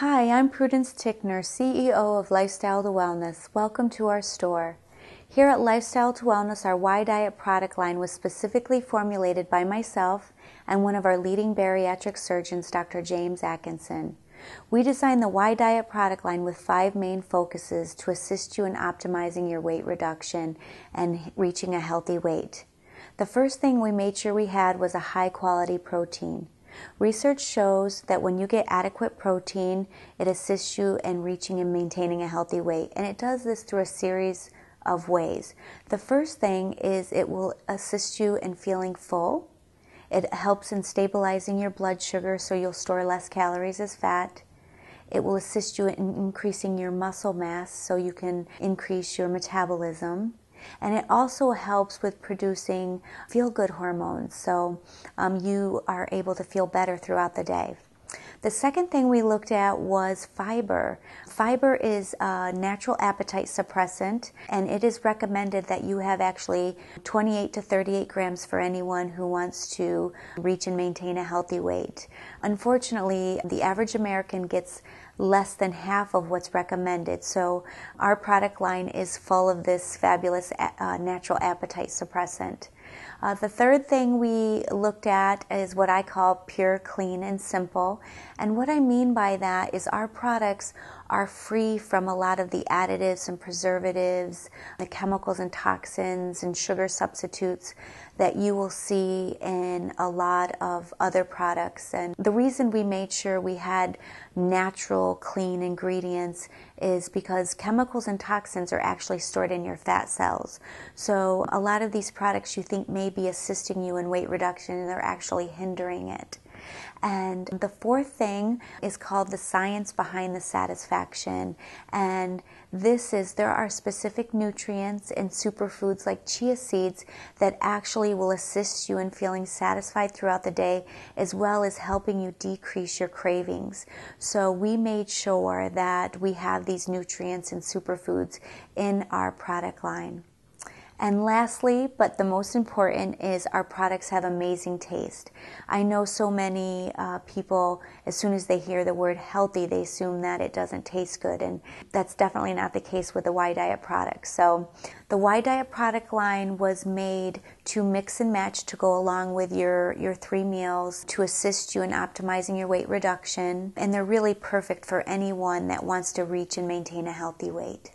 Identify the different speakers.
Speaker 1: Hi, I'm Prudence Ticknor, CEO of Lifestyle to Wellness. Welcome to our store. Here at Lifestyle to Wellness, our Y Diet product line was specifically formulated by myself and one of our leading bariatric surgeons, Dr. James Atkinson. We designed the Y Diet product line with five main focuses to assist you in optimizing your weight reduction and reaching a healthy weight. The first thing we made sure we had was a high quality protein. Research shows that when you get adequate protein, it assists you in reaching and maintaining a healthy weight. And it does this through a series of ways. The first thing is it will assist you in feeling full. It helps in stabilizing your blood sugar so you'll store less calories as fat. It will assist you in increasing your muscle mass so you can increase your metabolism. And it also helps with producing feel good hormones, so um, you are able to feel better throughout the day. The second thing we looked at was fiber. Fiber is a natural appetite suppressant, and it is recommended that you have actually 28 to 38 grams for anyone who wants to reach and maintain a healthy weight. Unfortunately, the average American gets less than half of what's recommended. So our product line is full of this fabulous uh, natural appetite suppressant. Uh, the third thing we looked at is what I call pure, clean, and simple. And what I mean by that is our products are free from a lot of the additives and preservatives, the chemicals and toxins and sugar substitutes that you will see in a lot of other products. And the reason we made sure we had natural, clean ingredients is because chemicals and toxins are actually stored in your fat cells. So a lot of these products you think may be assisting you in weight reduction and they're actually hindering it. And the fourth thing is called the science behind the satisfaction. And this is there are specific nutrients and superfoods like chia seeds that actually will assist you in feeling satisfied throughout the day as well as helping you decrease your cravings. So we made sure that we have these nutrients and superfoods in our product line. And lastly, but the most important, is our products have amazing taste. I know so many uh, people, as soon as they hear the word healthy, they assume that it doesn't taste good, and that's definitely not the case with the Y Diet products. So, the Y Diet product line was made to mix and match to go along with your, your three meals to assist you in optimizing your weight reduction, and they're really perfect for anyone that wants to reach and maintain a healthy weight.